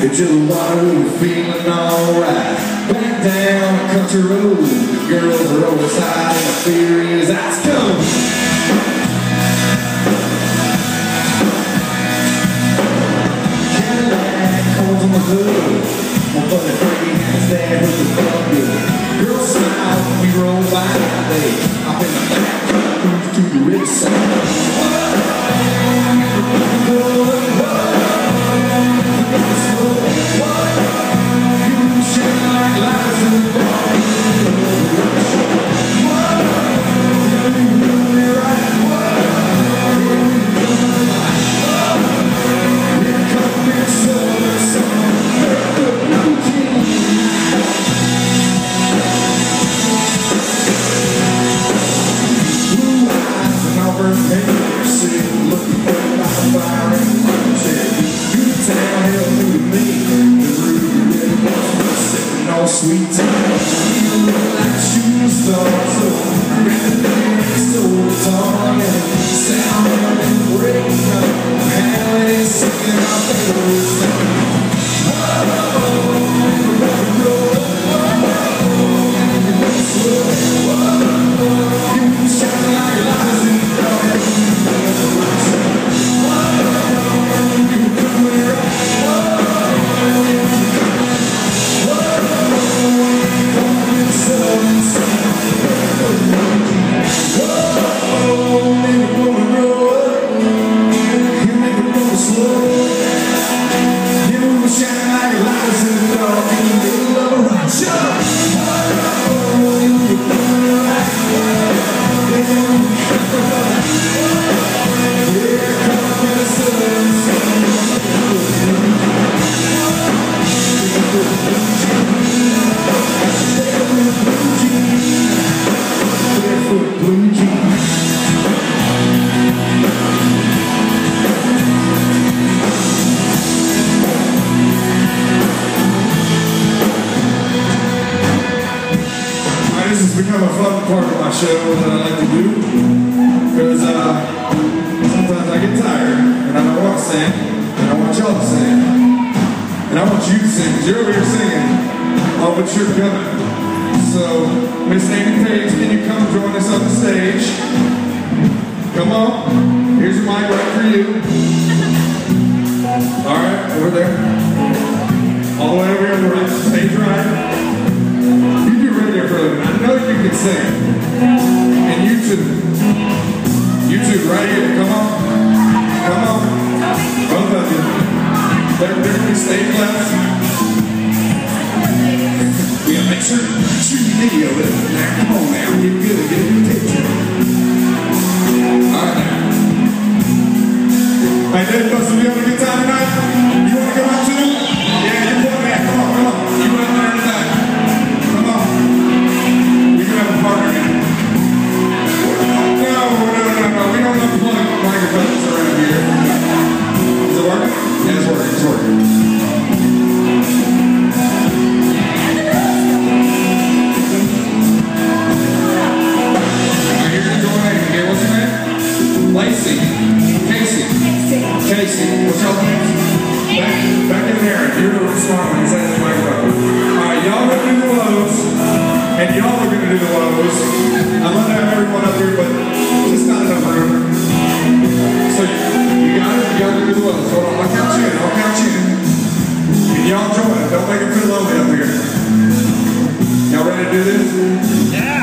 Into the water, we were feeling alright. Back down the country road, girls are always high, and the fear is cold. Cadillac, holes on the hood. My buddy and his dad with the club. Girls smile when we roll by. They hop in the back, cruise to the rich side. Hair, show that I like to do because uh, sometimes I get tired and I don't want to sing and I want y'all to sing and I want you to sing because you're over here singing all but you're coming. So, Miss Amy Page, can you come join us on the stage? Come on. Here's a mic right for you. Alright, over there. All the way over here on the right, stage right. You do radio for a. I know you can sing. And you too. You two, right here. Come on. Come on. Both of you. There, there be stage left. We gotta make sure, shoot the video with it. Now, come on now. Get good. Get a good picture. All right now. Hey, Dave Buster, we having a good time tonight? Lacey. Casey. Casey. What's name? Back, back in there. You're the one. Say the microphone. All right, y'all are gonna do the lows, and y'all are gonna do the lows. I'm gonna have everyone up here, but just not enough room. So you got it. You gotta do the lows. Hold on. I'll count you in. I'll count you in. And y'all join. Don't make it feel lonely up here. Y'all ready to do this?